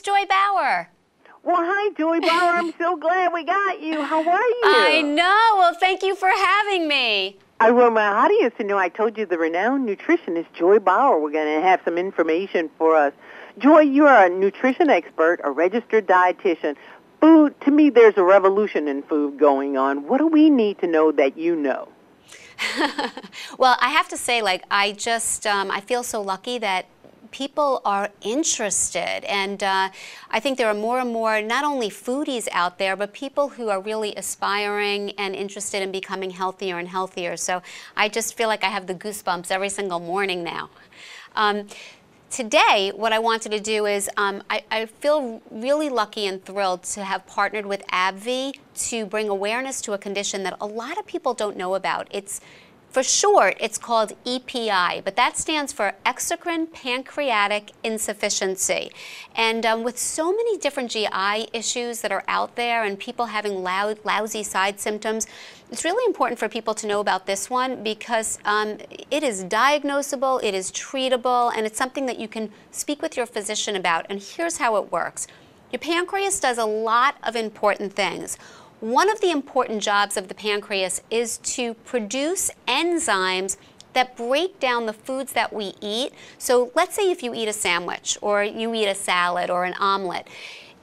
It's Joy Bauer. Well, hi, Joy Bauer. I'm so glad we got you. How are you? I know. Well, thank you for having me. I want my audience to know I told you the renowned nutritionist Joy Bauer. We're going to have some information for us. Joy, you are a nutrition expert, a registered dietitian. Food, to me, there's a revolution in food going on. What do we need to know that you know? well, I have to say, like, I just, um, I feel so lucky that people are interested. And uh, I think there are more and more, not only foodies out there, but people who are really aspiring and interested in becoming healthier and healthier. So I just feel like I have the goosebumps every single morning now. Um, Today, what I wanted to do is um, I, I, feel really lucky and thrilled to have partnered with AbbVie to bring awareness to a condition that a lot of people don't know about. It's for short, it's called EPI, but that stands for exocrine pancreatic insufficiency. And um, with so many different GI issues that are out there and people having loud, lousy side symptoms, it's really important for people to know about this one because um, it is diagnosable, it is treatable, and it's something that you can speak with your physician about. And here's how it works. Your pancreas does a lot of important things. One of the important jobs of the pancreas is to produce enzymes that break down the foods that we eat. So let's say if you eat a sandwich or you eat a salad or an omelet,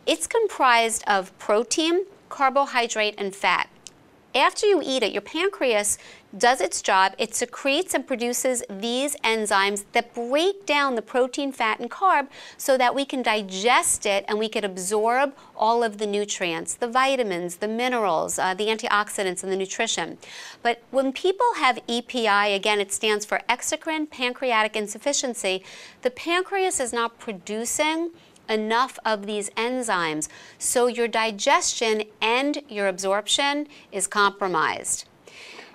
it's comprised of protein, carbohydrate, and fat. After you eat it, your pancreas does its job. It secretes and produces these enzymes that break down the protein, fat, and carb so that we can digest it and we can absorb all of the nutrients, the vitamins, the minerals, uh, the antioxidants, and the nutrition. But when people have EPI, again, it stands for exocrine pancreatic insufficiency, the pancreas is not producing enough of these enzymes, so your digestion and your absorption is compromised.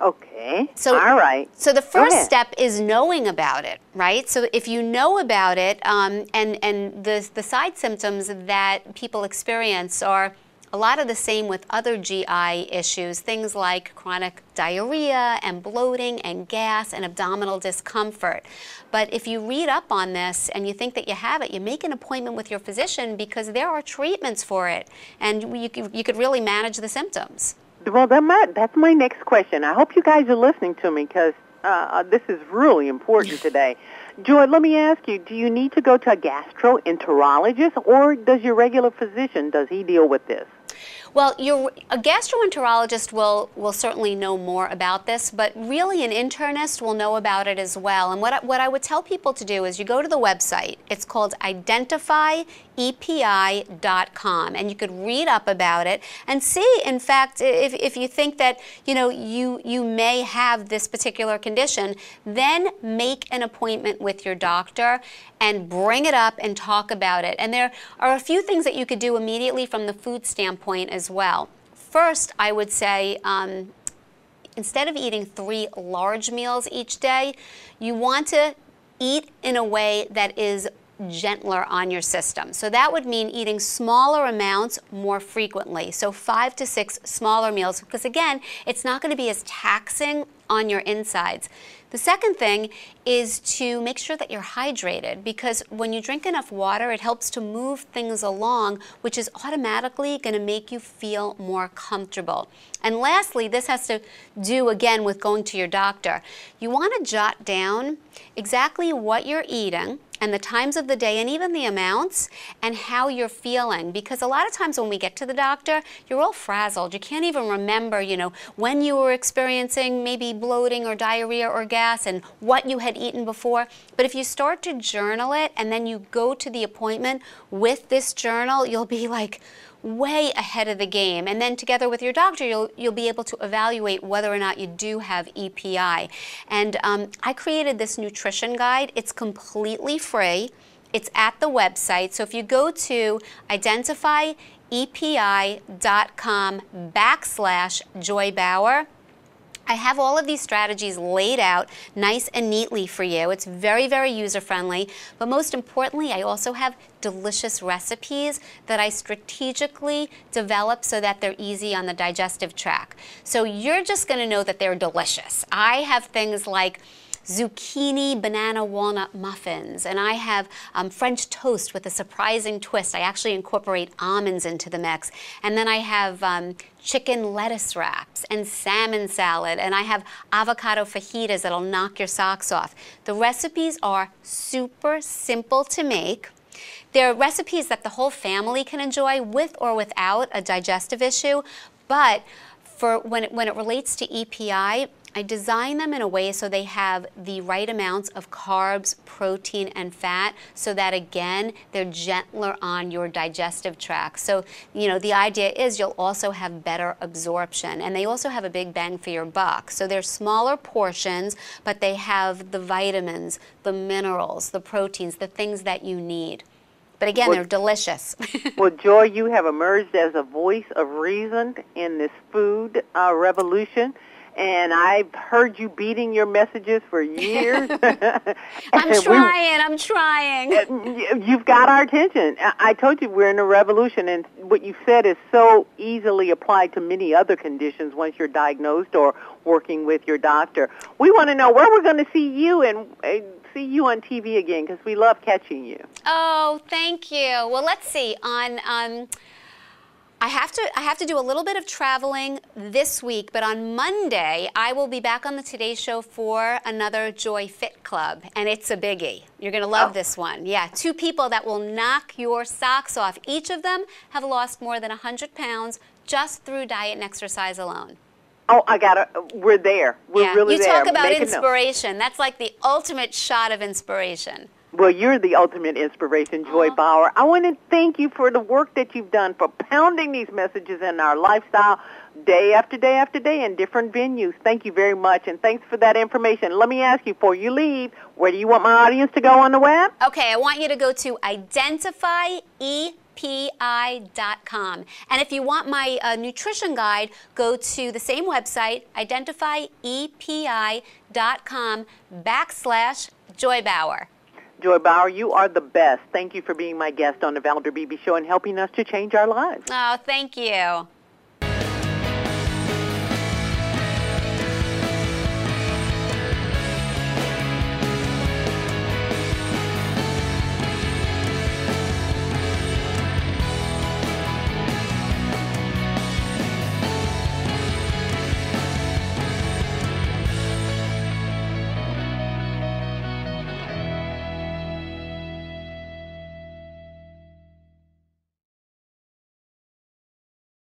Okay. So, all right. So the first step is knowing about it, right? So if you know about it, um, and and the the side symptoms that people experience are a lot of the same with other GI issues, things like chronic diarrhea and bloating and gas and abdominal discomfort. But if you read up on this and you think that you have it, you make an appointment with your physician because there are treatments for it and you, you could really manage the symptoms. Well, that might, that's my next question. I hope you guys are listening to me because uh, uh, this is really important today. Joy, let me ask you, do you need to go to a gastroenterologist or does your regular physician, does he deal with this? Well, a gastroenterologist will, will certainly know more about this, but really an internist will know about it as well. And what I, what I would tell people to do is you go to the website. It's called identifyepi.com, and you could read up about it and see, in fact, if, if you think that you know you you may have this particular condition, then make an appointment with your doctor and bring it up and talk about it. And there are a few things that you could do immediately from the food standpoint as well. First, I would say um, instead of eating three large meals each day, you want to eat in a way that is gentler on your system. So that would mean eating smaller amounts more frequently. So five to six smaller meals, because again, it's not going to be as taxing on your insides. The second thing is to make sure that you're hydrated because when you drink enough water, it helps to move things along, which is automatically going to make you feel more comfortable. And lastly, this has to do again with going to your doctor. You want to jot down exactly what you're eating and the times of the day and even the amounts and how you're feeling. Because a lot of times when we get to the doctor you're all frazzled. You can't even remember you know when you were experiencing maybe bloating or diarrhea or gas and what you had eaten before. But if you start to journal it and then you go to the appointment with this journal you'll be like way ahead of the game. And then together with your doctor, you'll, you'll be able to evaluate whether or not you do have EPI. And um, I created this nutrition guide. It's completely free. It's at the website. So if you go to identifyepi.com backslash Joy Bauer, I have all of these strategies laid out nice and neatly for you. It's very, very user friendly. But most importantly, I also have delicious recipes that I strategically develop so that they're easy on the digestive tract. So you're just going to know that they're delicious. I have things like zucchini banana walnut muffins, and I have um, French toast with a surprising twist. I actually incorporate almonds into the mix. And then I have um, chicken lettuce wraps and salmon salad, and I have avocado fajitas that'll knock your socks off. The recipes are super simple to make. They're recipes that the whole family can enjoy with or without a digestive issue, but for when it, when it relates to EPI, I design them in a way so they have the right amounts of carbs, protein, and fat so that again, they're gentler on your digestive tract. So, you know, the idea is you'll also have better absorption and they also have a big bang for your buck. So they're smaller portions, but they have the vitamins, the minerals, the proteins, the things that you need. But again, well, they're delicious. well, Joy, you have emerged as a voice of reason in this food uh, revolution and I've heard you beating your messages for years. I'm trying. I'm trying. Uh, you've got our attention. I told you we're in a revolution, and what you said is so easily applied to many other conditions once you're diagnosed or working with your doctor. We want to know where we're going to see you and see you on TV again because we love catching you. Oh, thank you. Well, let's see on. Um, I have to I have to do a little bit of traveling this week, but on Monday I will be back on the Today Show for another Joy Fit Club, and it's a biggie. You're going to love oh. this one. Yeah, two people that will knock your socks off. Each of them have lost more than 100 pounds just through diet and exercise alone. Oh, I got it. We're there. We're yeah. really you there. You talk about inspiration. That's like the ultimate shot of inspiration. Well, you're the ultimate inspiration, Joy Aww. Bauer. I want to thank you for the work that you've done for pounding these messages in our lifestyle day after day after day in different venues. Thank you very much, and thanks for that information. Let me ask you, before you leave, where do you want my audience to go on the web? Okay, I want you to go to identifyepi.com. And if you want my uh, nutrition guide, go to the same website, identifyepi.com backslash Joy Bauer. Joy Bauer, you are the best. Thank you for being my guest on the Valder Beebe Show and helping us to change our lives. Oh, thank you.